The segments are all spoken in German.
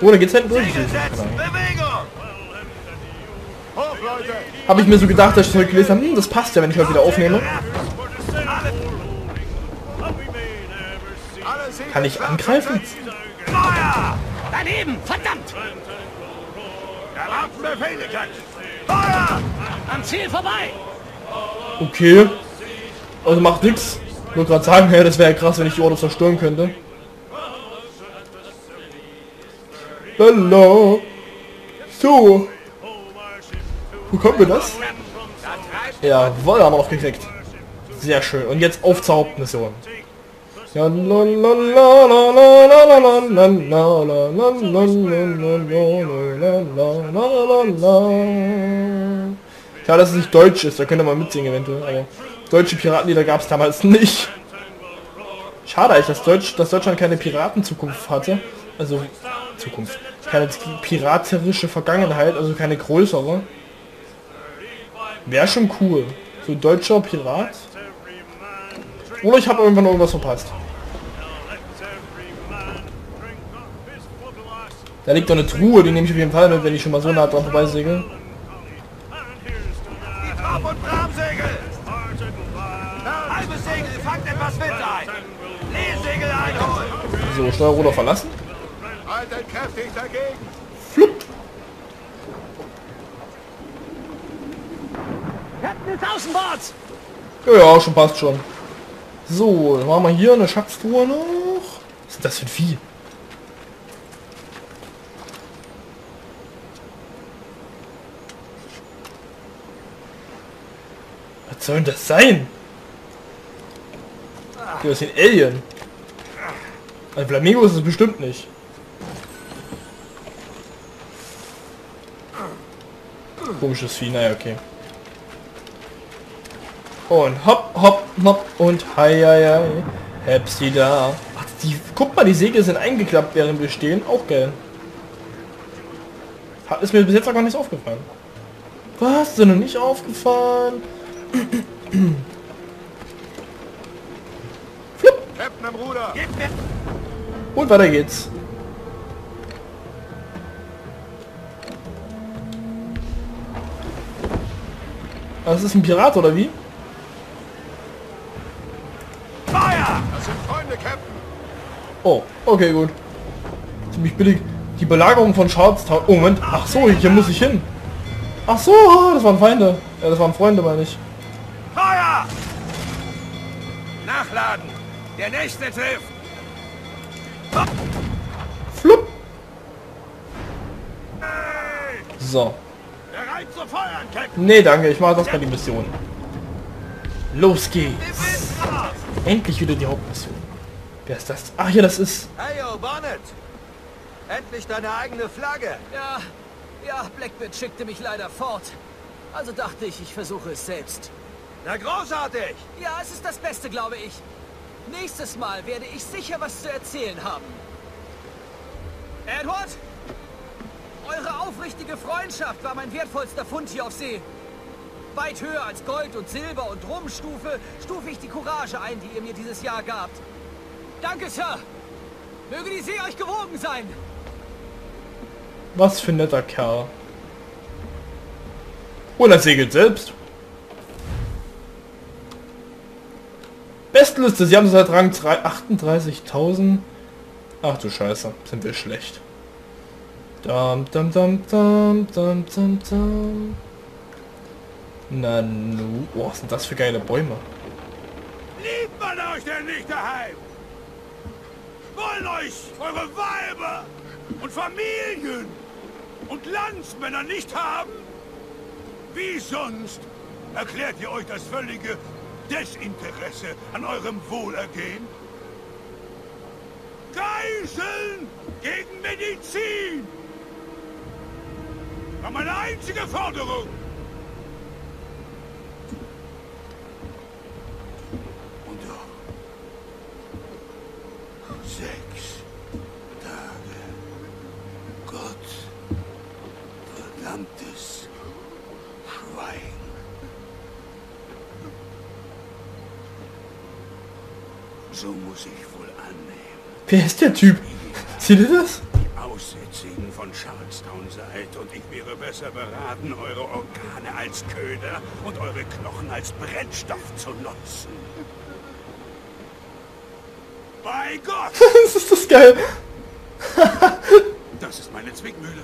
Oh, da geht's hinten durch. Habe ich mir so gedacht, dass ich heute gelesen habe, hm, das passt ja, wenn ich heute wieder aufnehme. Kann ich angreifen? Feuer! Daneben! Verdammt! Feuer! Am Ziel vorbei! Okay. Also macht nix. Nur gerade sagen, ja, das wäre ja krass, wenn ich die Order zerstören könnte. Hallo. So. Bekommen wir das? Jawohl, haben wir noch gekriegt. Sehr schön. Und jetzt auf zur Hauptmission. Ja, dass es nicht deutsch ist, da könnte man mitsingen eventuell, aber deutsche Piratenlieder gab es damals nicht. Schade eigentlich, dass, Deutsch, dass Deutschland keine Piratenzukunft hatte. Also Zukunft. Keine piraterische Vergangenheit, also keine größere. Wäre schon cool. So deutscher Pirat. Oder ich habe irgendwann irgendwas verpasst. Da liegt doch eine Truhe, die nehme ich auf jeden Fall mit, wenn ich schon mal so nah dran vorbeisegel. So, Steuerruder verlassen. Haltet kräftig dagegen. Captain ist außenbords! Ja, ja, schon passt schon. So, dann machen wir hier eine Schatztruhe noch. Was ist das für ein Vieh? Was soll denn das sein? Du hast den Alien. Ein Flamingo ist es bestimmt nicht. Komisches Vieh, naja, okay. Und hopp, hopp, hopp und hei, hei, hei. Hepsi da. Ach, die, guck mal, die Segel sind eingeklappt, während wir stehen. Auch geil. Hat, ist mir bis jetzt noch gar nicht aufgefallen. Was? Sind noch nicht aufgefallen? Mir Und weiter geht's. Das ist ein Pirat, oder wie? Feuer! Das sind Freunde, Captain. Oh, okay, gut. Ziemlich billig. Die Belagerung von Charlestown. Oh, Moment. Ach so, hier muss ich hin. Ach so, das waren Feinde. Ja, das waren Freunde, meine ich. Feuer! Nachladen. Der nächste trifft. Flupp. So. Bereit zu feuern, Captain. Nee, danke. Ich mache das mal die Mission. Los geht's. Endlich wieder die Hauptmission. Wer ist das? Ach, hier, das ist... Hey, yo, Bonnet. Endlich deine eigene Flagge. Ja, ja, Blackbeard schickte mich leider fort. Also dachte ich, ich versuche es selbst. Na, großartig. Ja, es ist das Beste, glaube ich. Nächstes Mal werde ich sicher was zu erzählen haben. Edward? Eure aufrichtige Freundschaft war mein wertvollster Fund hier auf See. Weit höher als Gold und Silber und Rumstufe stufe ich die Courage ein, die ihr mir dieses Jahr gabt. Danke, Sir. Möge die See euch gewogen sein. Was für ein netter Kerl. Und er segelt selbst. Bestliste, sie haben seit Rang 38.000. Ach du Scheiße, sind wir schlecht. Dam, dam, dam, dam, dam, dam, dam. Na nu, oh, was sind das für geile Bäume? Liebt man euch denn nicht daheim? Wollen euch eure Weiber und Familien und Landsmänner nicht haben? Wie sonst erklärt ihr euch das völlige Desinteresse an eurem Wohlergehen? Geiseln gegen Medizin! War meine einzige Forderung! Sechs Tage. Gott. Verdammtes Schwein. So muss ich wohl annehmen. Wer ist der Typ? Seht ihr das? Aussätzigen von Charlestown seid und ich wäre besser beraten, eure Organe als Köder und eure Knochen als Brennstoff zu nutzen. Bei Gott! das ist das geil. Das ist meine Zwickmühle.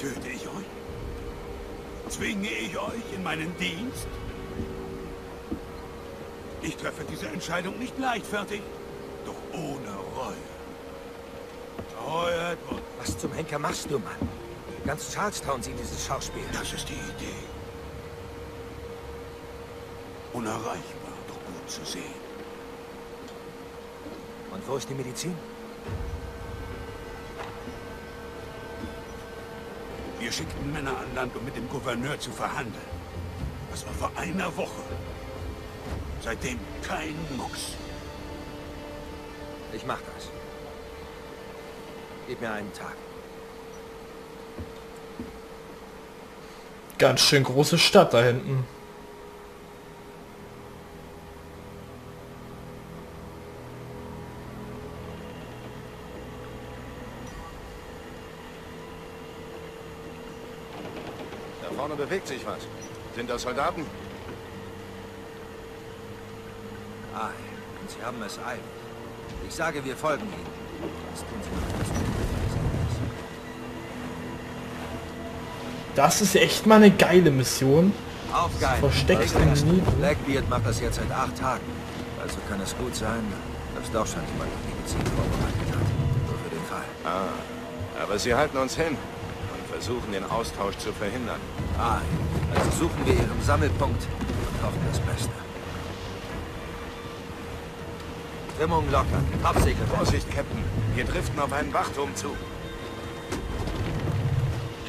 Töte ich euch? Zwinge ich euch in meinen Dienst? Ich treffe diese Entscheidung nicht leichtfertig, doch ohne Reue. Reue, Edward, Was zum Henker machst du, Mann? Ganz Charlestown sieht dieses Schauspiel. das ist die Idee. Unerreichbar, doch gut zu sehen. Und wo ist die Medizin? Wir schickten Männer an Land, um mit dem Gouverneur zu verhandeln. Das war vor einer Woche. Seitdem kein Mucks. Ich mach das. Gib mir einen Tag. Ganz schön große Stadt da hinten. Da vorne bewegt sich was. Sind das Soldaten? Ei, und sie haben es eilig. Ich sage, wir folgen ihnen. Das ist echt mal eine geile Mission. Versteckt im? Nebel. Blackbeard macht das jetzt seit acht Tagen. Also kann es gut sein, dass doch schon jemand die Medizin vorbereitet hat. Nur für den Fall. Ah, aber sie halten uns hin und versuchen den Austausch zu verhindern. Ei, also suchen wir ihren Sammelpunkt und hoffen das Beste. Stimmung lockern. Absegel. Vorsicht, Captain. Wir driften auf einen Wachturm zu.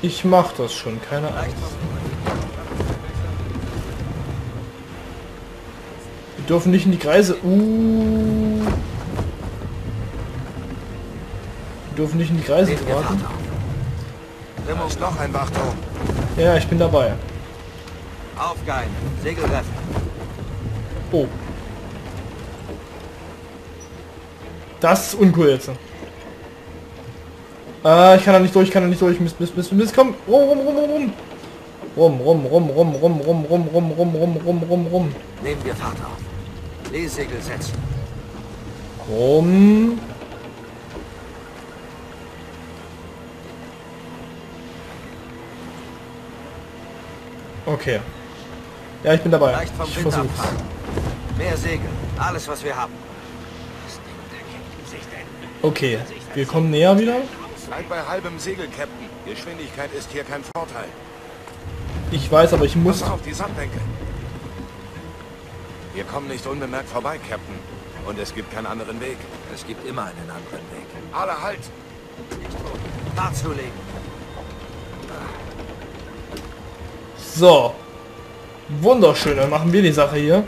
Ich mach das schon, keine Angst. Wir dürfen nicht in die Kreise. Uh. Wir dürfen nicht in die Kreise geraten. Da ist noch ein Wachturm. Ja, ich bin dabei. aufgeilen. Segel reffen. Oh. Das ist uncool jetzt. Ah, ich kann da nicht durch, ich kann da nicht durch. Mist, Mist, Mist, Mist, komm. Rum, rum, rum, rum, rum. Rum, rum, rum, rum, rum, rum, rum, rum, rum, rum, rum, rum, rum. Nehmen wir Fahrt auf. Leesegel setzen. Rum. Okay. Ja, ich bin dabei. Leicht vom Ich versuch's. Mehr Segel. Alles, was wir haben. Okay, wir kommen näher wieder. Bleib bei halbem Segel, Captain. Geschwindigkeit ist hier kein Vorteil. Ich weiß, aber ich muss... Pass auf die Sandbänke. Wir kommen nicht unbemerkt vorbei, Captain. Und es gibt keinen anderen Weg. Es gibt immer einen anderen Weg. Alle halt! Zulegen. So. Wunderschön, dann machen wir die Sache hier.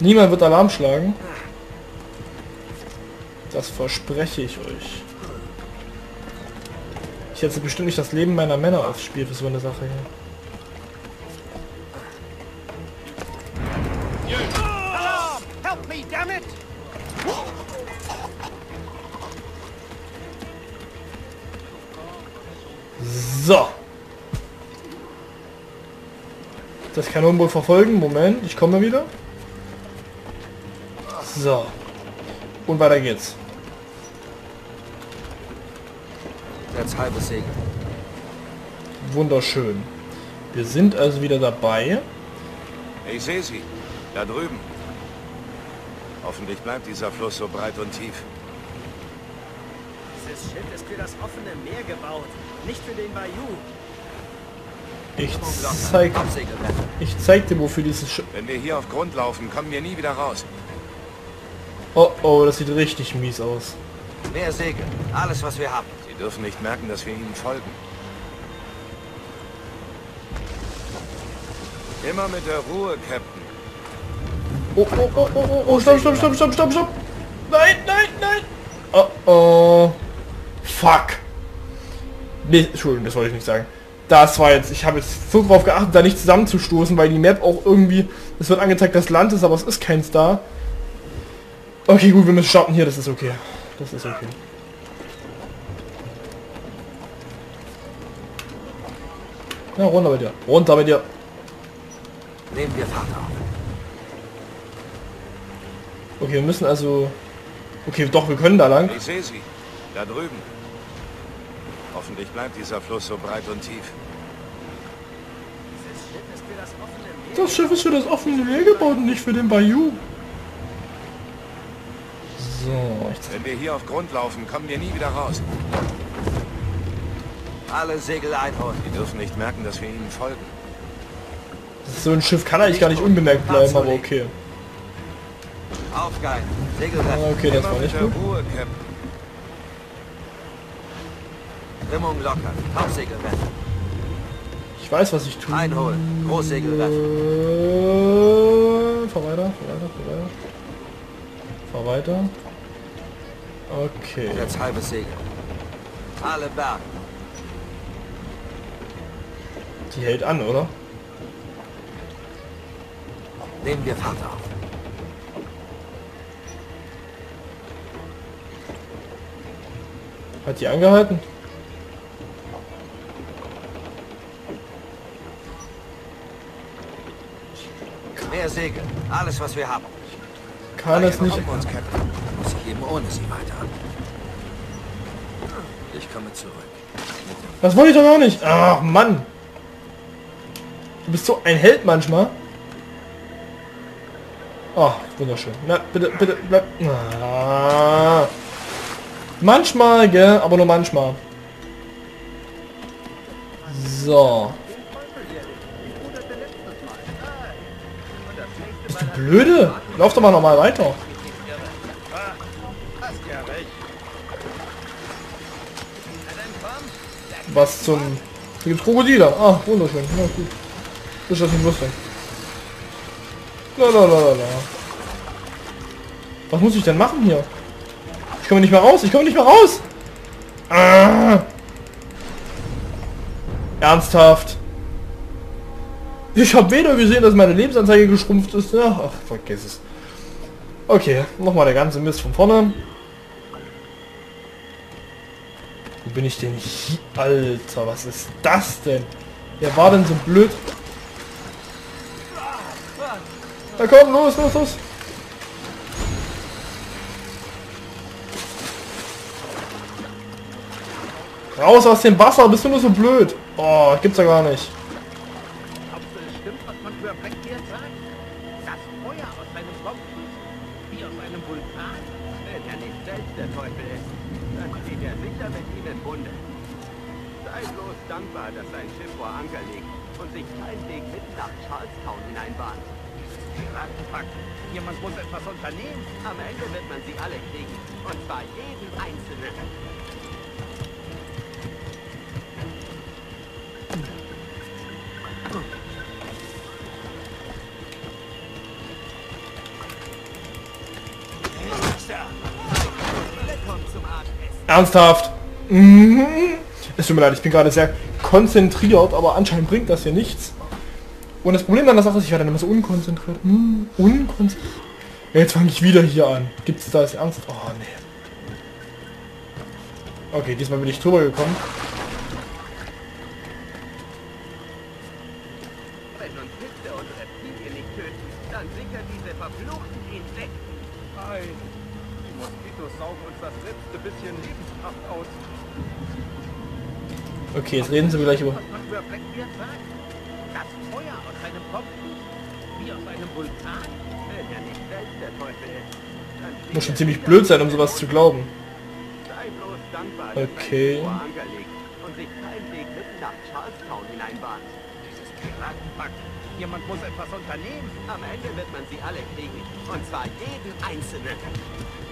Niemand wird Alarm schlagen. Das verspreche ich euch. Ich setze bestimmt nicht das Leben meiner Männer aufs Spiel für so eine Sache hier. So. Das Kanonenboot verfolgen. Moment, ich komme wieder. So. Und weiter geht's. Jetzt halbes Segel. Wunderschön. Wir sind also wieder dabei. Ich sehe sie. Da drüben. Hoffentlich bleibt dieser Fluss so breit und tief. Dieses Schiff ist für das offene Meer gebaut, nicht für den Bayou. Ich zeig, ich zeig dir, wofür dieses Schiff... Wenn wir hier auf Grund laufen, kommen wir nie wieder raus. Oh, oh, das sieht richtig mies aus. Mehr Segel. Alles, was wir haben. Sie dürfen nicht merken, dass wir ihnen folgen. Immer mit der Ruhe, Captain. Oh, oh, oh, oh, oh, oh, stopp, stopp, stopp, stopp, stopp, stopp. Nein, nein, nein. Oh, oh. Fuck. Nee, Entschuldigung, das wollte ich nicht sagen. Das war jetzt, ich habe jetzt so drauf geachtet, da nicht zusammenzustoßen, weil die Map auch irgendwie, es wird angezeigt, dass Land ist, aber es ist keins da. Okay, gut, wir müssen starten hier, das ist okay. Das ist okay. Ja, runter bei dir. Runter bei dir. Nehmen wir Fahrt auf. Okay, wir müssen also... Okay, doch, wir können da lang. Ich sehe sie. Da drüben. Hoffentlich bleibt dieser Fluss so breit und tief. Das Schiff ist für das offene Meer gebaut und nicht für den Bayou. So, ich Wenn wir hier auf Grund laufen, kommen wir nie wieder raus. Alle Segel einholen. Die dürfen nicht merken, dass wir ihnen folgen. so ein Schiff kann eigentlich gar nicht unbemerkt bleiben, aber okay. Aufgeilen. Ah, Segelrecht. Okay, das war nicht gut. Ruhe, locker. Hauptsegel retten. Ich weiß, was ich tue. Einholen. Großsegel retten. Äh, fahr weiter, fahr weiter, fahr weiter. Fahr weiter. Okay. Jetzt halbes Segel. Alle Berge. Die hält an, oder? Nehmen wir Fahrt auf. Hat die angehalten? Mehr Segel. Alles, was wir haben. Kann es nicht. Uns, Captain. Eben ohne sie weiter. Ich komme zurück. Das wollte ich doch auch nicht. Ach, Mann. Du bist so ein Held manchmal. Oh, wunderschön. Na, bitte, bitte, bleib. Ah. Manchmal, gell? Aber nur manchmal. So. Bist du blöde? Lauf doch mal noch mal weiter. Was zum... Hier gibt's Krokodile. Ah, wunderschön. Na gut. Ist das nicht lustig. La la la la la. Was muss ich denn machen hier? Ich komme nicht mehr raus. Ich komme nicht mehr raus. Ah. Ernsthaft. Ich habe weder gesehen, dass meine Lebensanzeige geschrumpft ist. Ja, ach, vergiss es. Okay, nochmal der ganze Mist von vorne. Wo bin ich denn hier? Alter, was ist das denn? Wer war denn so blöd? Na komm, los, los, los. Raus aus dem Wasser, bist du nur so blöd? Oh, gibt's ja gar nicht. Feuer aus Kopf schießt, wie aus einem Vulkan? Wenn er nicht selbst der Teufel ist, dann steht er sicher Bunde. Sei bloß dankbar, dass sein Schiff vor Anker liegt und sich kein Weg mit nach Charlestown hineinbahnt. Piratenpack, jemand muss etwas unternehmen. Am Ende wird man sie alle kriegen. Und zwar jeden Einzelnen. Willkommen zum Abendessen. Ernsthaft? Mhm. Es tut mir leid, ich bin gerade sehr konzentriert, aber anscheinend bringt das hier nichts. Und das Problem an der Sache ist, ich werde dann immer so unkonzentriert. Hm, unkonzentriert. Jetzt fange ich wieder hier an. Gibt es da das Ernst? Oh, nee. Okay, diesmal bin ich drüber gekommen. Selbst der Teufel ist, dann steht Muss schon ziemlich blöd sein, um sowas zu glauben. Okay. Jemand muss etwas unternehmen. Am Ende wird man sie alle kriegen. Und zwar jeden Einzelnen.